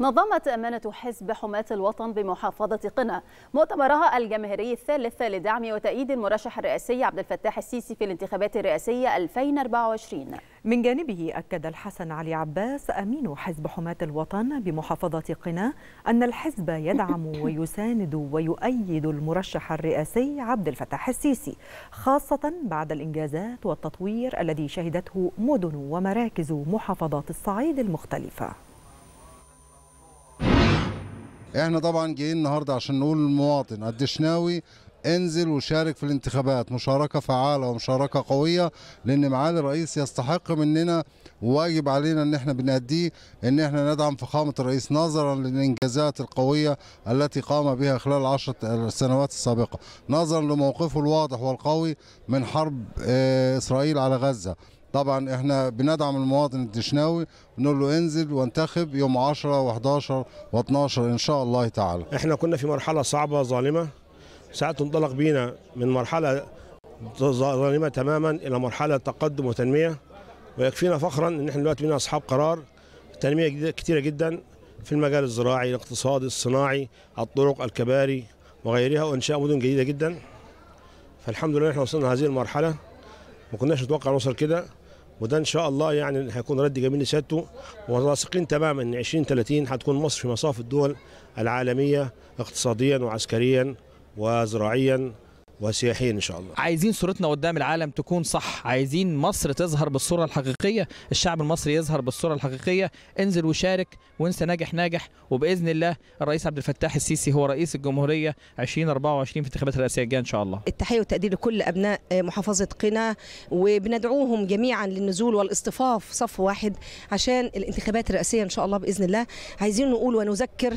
نظمت أمانة حزب حماة الوطن بمحافظة قنا مؤتمرها الجماهيري الثالث لدعم وتأييد المرشح الرئاسي عبد الفتاح السيسي في الانتخابات الرئاسية 2024 من جانبه أكد الحسن علي عباس أمين حزب حماة الوطن بمحافظة قنا أن الحزب يدعم ويساند ويؤيد المرشح الرئاسي عبد الفتاح السيسي خاصة بعد الإنجازات والتطوير الذي شهدته مدن ومراكز محافظات الصعيد المختلفة. إحنا طبعا جايين النهارده عشان نقول للمواطن الدشناوي انزل وشارك في الانتخابات مشاركة فعالة ومشاركة قوية لأن معالي الرئيس يستحق مننا وواجب علينا أن إحنا بنأديه أن إحنا ندعم فخامة الرئيس نظرا للإنجازات القوية التي قام بها خلال العشر السنوات السابقة نظرا لموقفه الواضح والقوي من حرب إسرائيل على غزة. طبعا إحنا بندعم المواطن الدشناوي ونقول له انزل وانتخب يوم 10 و11 و12 إن شاء الله تعالى. إحنا كنا في مرحلة صعبة ظالمة ساعات انطلق بينا من مرحلة ظالمة تماما إلى مرحلة تقدم وتنمية ويكفينا فخرا إن إحنا دلوقتي بينا أصحاب قرار تنمية كثيره جدا في المجال الزراعي الاقتصادي الصناعي الطرق الكباري وغيرها وانشاء مدن جديدة جدا. فالحمد لله إحنا وصلنا هذه المرحلة. ما كناش نتوقع نوصل كده. وده إن شاء الله يعني هيكون رد جميل لسيادته. وواثقين تماما إن 2030 هتكون مصر في مصاف الدول العالمية اقتصاديا وعسكريا وزراعيا. وسياحيا إن شاء الله. عايزين صورتنا قدام العالم تكون صح. عايزين مصر تظهر بالصورة الحقيقية. الشعب المصري يظهر بالصورة الحقيقية. انزل وشارك وانسى ناجح ناجح. وبإذن الله الرئيس عبد الفتاح السيسي هو رئيس الجمهورية 2024 في الانتخابات الرئاسية الجاية إن شاء الله. التحية والتقدير لكل أبناء محافظة قنا. وبندعوهم جميعا للنزول والاصطفاف صف واحد عشان الانتخابات الرئاسية إن شاء الله بإذن الله. عايزين نقول ونذكر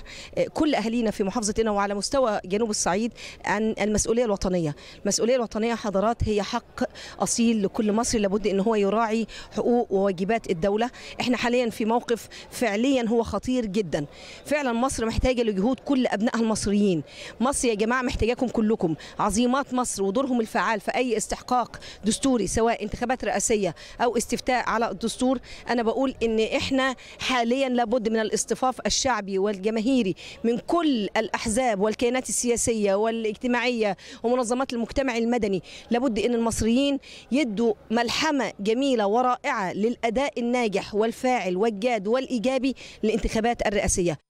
كل أهالينا في محافظة قنا وعلى مستوى جنوب الصعيد عن المسؤولية الوطنية. المسؤوليه الوطنية حضرات هي حق أصيل لكل مصري لابد إن هو يراعي حقوق وواجبات الدولة. إحنا حاليا في موقف فعليا هو خطير جدا. فعلا مصر محتاجة لجهود كل أبنائها المصريين. مصر يا جماعة محتاجاكم كلكم. عظيمات مصر ودورهم الفعال في أي استحقاق دستوري سواء انتخابات رئاسية أو استفتاء على الدستور. أنا بقول إن إحنا حاليا لابد من الاصطفاف الشعبي والجماهيري من كل الأحزاب والكيانات السياسية والاجتماعية ومنظمات المجتمع المدني. لابد إن المصريين يدوا ملحمة جميلة ورائعة للأداء الناجح والفاعل والجاد والإيجابي للانتخابات الرئاسية.